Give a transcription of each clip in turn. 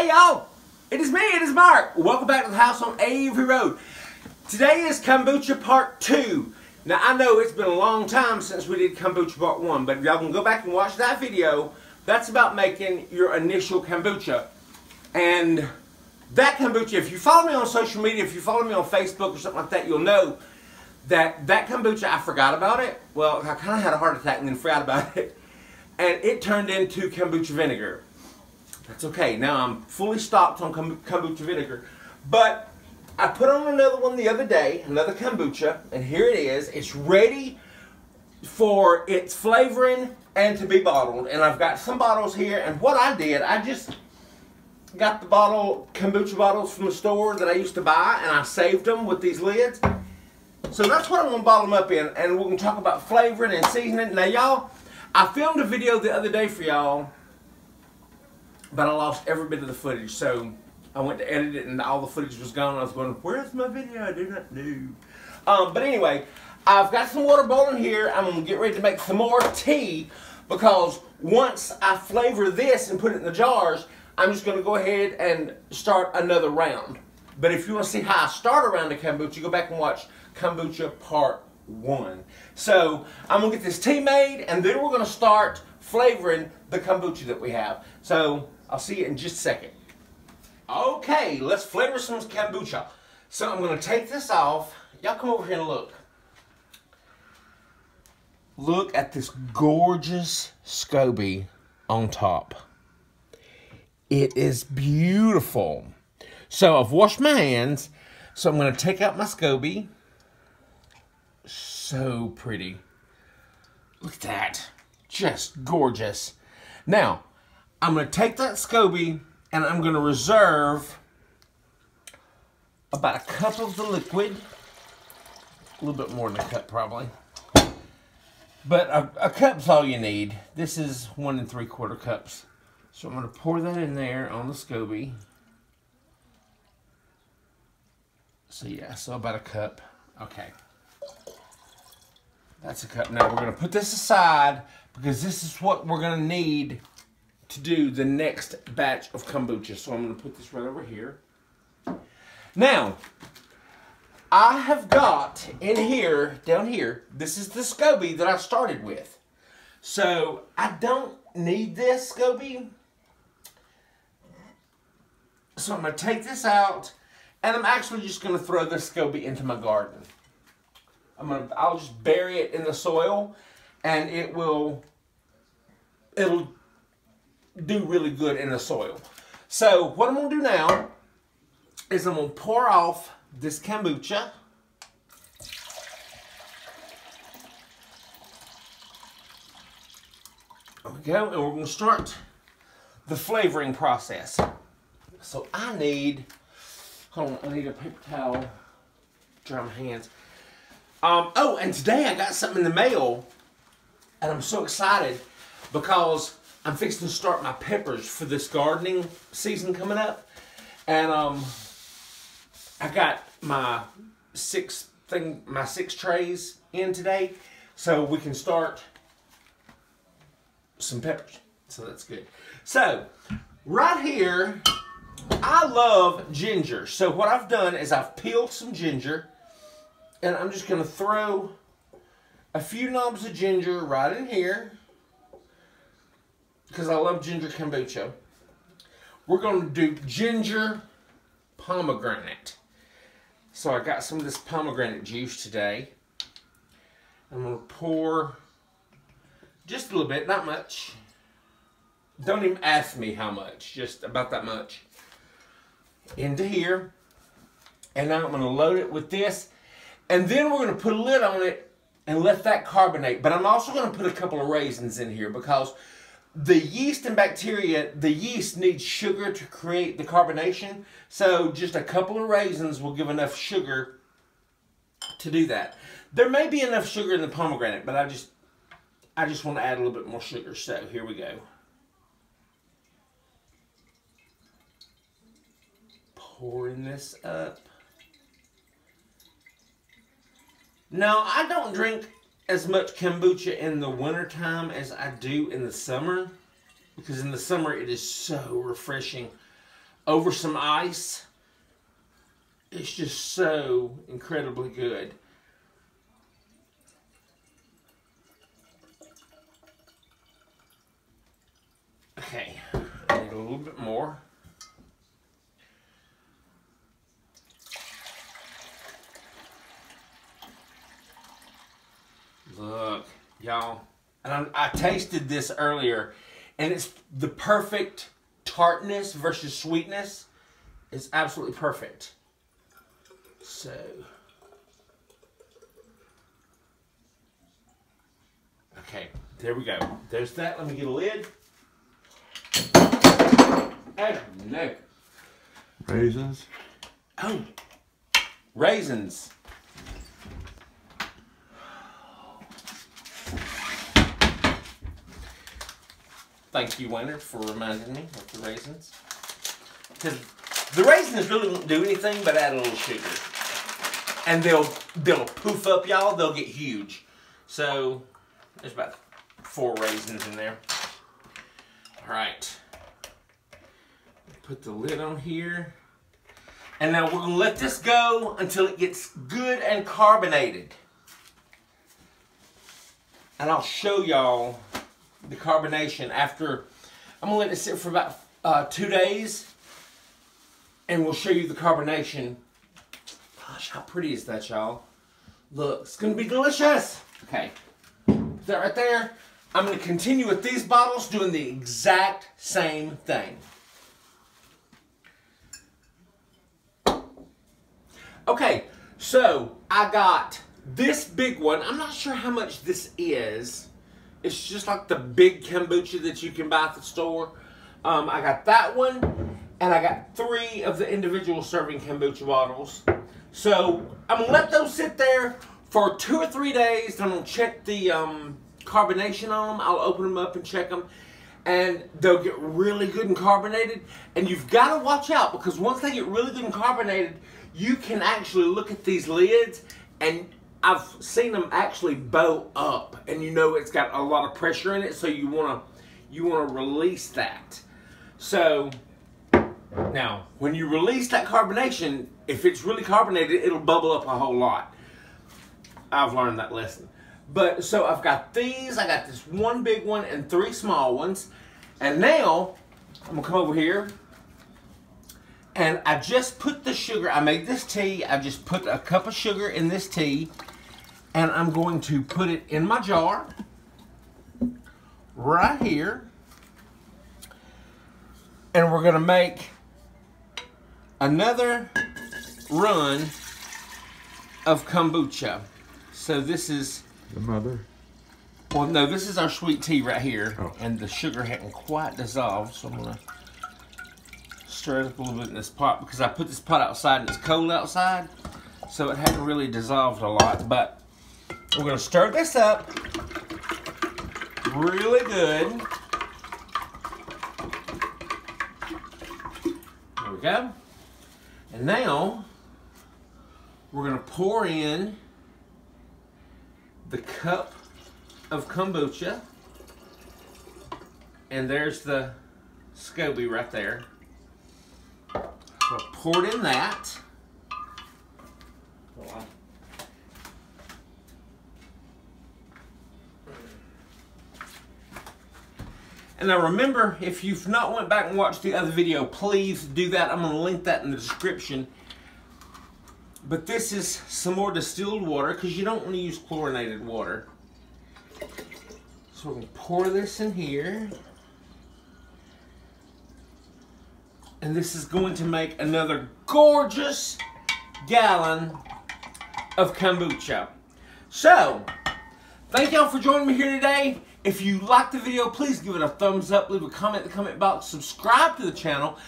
Hey y'all, it is me, it is Mark. Welcome back to the house on Avera Road. Today is kombucha part two. Now I know it's been a long time since we did kombucha part one, but y'all can go back and watch that video. That's about making your initial kombucha. And that kombucha, if you follow me on social media, if you follow me on Facebook or something like that, you'll know that that kombucha, I forgot about it. Well, I kind of had a heart attack and then forgot about it. And it turned into kombucha vinegar. That's okay. Now I'm fully stocked on kombucha vinegar. But I put on another one the other day, another kombucha, and here it is. It's ready for its flavoring and to be bottled. And I've got some bottles here, and what I did, I just got the bottle, kombucha bottles from the store that I used to buy, and I saved them with these lids. So that's what I'm to bottle them up in, and we're to talk about flavoring and seasoning. Now, y'all, I filmed a video the other day for y'all but I lost every bit of the footage. So I went to edit it and all the footage was gone. I was going, where's my video? I do not know. Um, but anyway, I've got some water boiling here. I'm going to get ready to make some more tea because once I flavor this and put it in the jars, I'm just going to go ahead and start another round. But if you want to see how I start a round of kombucha, go back and watch kombucha part one. So I'm going to get this tea made and then we're going to start flavoring the kombucha that we have. So I'll see you in just a second. Okay, let's flavor some kombucha. So I'm to take this off. Y'all come over here and look. Look at this gorgeous SCOBY on top. It is beautiful. So I've washed my hands. So I'm to take out my SCOBY. So pretty. Look at that. Just gorgeous. Now, I'm going to take that SCOBY and I'm going to reserve about a cup of the liquid. A little bit more than a cup probably. But a, a cup's all you need. This is one and three quarter cups. So I'm going to pour that in there on the SCOBY. So yeah, so about a cup. Okay. That's a cup. Now we're going to put this aside because this is what we're going to need to do the next batch of kombucha. So I'm going to put this right over here. Now, I have got in here, down here, this is the SCOBY that I started with. So I don't need this SCOBY. So I'm going to take this out and I'm actually just going to throw this SCOBY into my garden. I'm going to, I'll just bury it in the soil and it will, it'll do really good in the soil. So what I'm going to do now is I'm going to pour off this kombucha. There we go. And we're going to start the flavoring process. So I need, hold on, I need a paper towel. Dry my hands. Um, oh, and today I got something in the mail, and I'm so excited because I'm fixing to start my peppers for this gardening season coming up. And um, I got my six thing, my six trays in today, so we can start some peppers. So that's good. So right here, I love ginger. So what I've done is I've peeled some ginger, and I'm just gonna throw a few knobs of ginger right in here because I love ginger kombucha. We're going to do ginger pomegranate. So I got some of this pomegranate juice today. I'm going to pour just a little bit, not much. Don't even ask me how much, just about that much. Into here. And now I'm going to load it with this. And then we're going to put a lid on it and let that carbonate. But I'm also going to put a couple of raisins in here because the yeast and bacteria, the yeast needs sugar to create the carbonation. So just a couple of raisins will give enough sugar to do that. There may be enough sugar in the pomegranate, but I just I just want to add a little bit more sugar. So here we go. Pouring this up. Now, I don't drink as much kombucha in the wintertime as I do in the summer because in the summer it is so refreshing. over some ice. It's just so incredibly good. Okay, I need a little bit more. Look, y'all. And I, I tasted this earlier, and it's the perfect tartness versus sweetness. It's absolutely perfect. So. Okay, there we go. There's that. Let me get a lid. Oh, no. Raisins. Oh, raisins. Thank you, Winter, for reminding me of the raisins. Because the raisins really won't do anything but add a little sugar. And they'll they'll poof up, y'all. They'll get huge. So there's about four raisins in there. All right. Put the lid on here. And now we're gonna let this go until it gets good and carbonated. And I'll show y'all the carbonation after, I'm gonna let it sit for about uh, two days and we'll show you the carbonation. Gosh, how pretty is that, y'all? Look, it's gonna be delicious. Okay, Put that right there. I'm gonna continue with these bottles doing the exact same thing. Okay, so I got this big one. I'm not sure how much this is. It's just like the big kombucha that you can buy at the store. Um, I got that one, and I got three of the individual serving kombucha bottles. So I'm gonna let those sit there for two or three days. I'm gonna check the um, carbonation on them. I'll open them up and check them. And they'll get really good and carbonated. And you've got to watch out because once they get really good and carbonated, you can actually look at these lids and I've seen them actually bow up and you know it's got a lot of pressure in it so you want to you want to release that. So now when you release that carbonation, if it's really carbonated, it'll bubble up a whole lot. I've learned that lesson. But so I've got these, I got this one big one and three small ones. And now I'm gonna come over here and I just put the sugar, I made this tea, I just put a cup of sugar in this tea and I'm going to put it in my jar right here and we're gonna make another run of kombucha. So this is The mother. well, no, this is our sweet tea right here, Oh. and the sugar hadn't quite dissolved, so I'm gonna stir it up a little bit in this pot because I put this pot outside and it's cold outside, so it hadn't really dissolved a lot. But we're gonna stir this up really good. There we go. And now we're gonna pour in the cup of kombucha. And there's the SCOBY right there. So I poured in that. And now remember, if you've not went back and watched the other video, please do that. I'm going to link that in the description. But this is some more distilled water because you don't want to use chlorinated water. So we're going to pour this in here. And this is going to make another gorgeous gallon of kombucha. So, thank y'all for joining me here today. If you liked the video, please give it a thumbs up, leave a comment in the comment box, subscribe to the channel,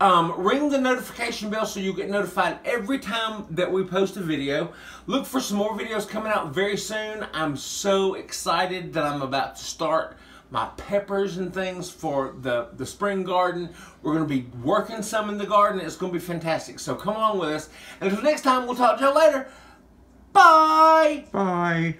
um, ring the notification bell so you get notified every time that we post a video. Look for some more videos coming out very soon. I'm so excited that I'm about to start my peppers and things for the, the spring garden. We're going to be working some in the garden. It's going to be fantastic. So come along with us. And until next time, we'll talk to you later. Bye! Bye.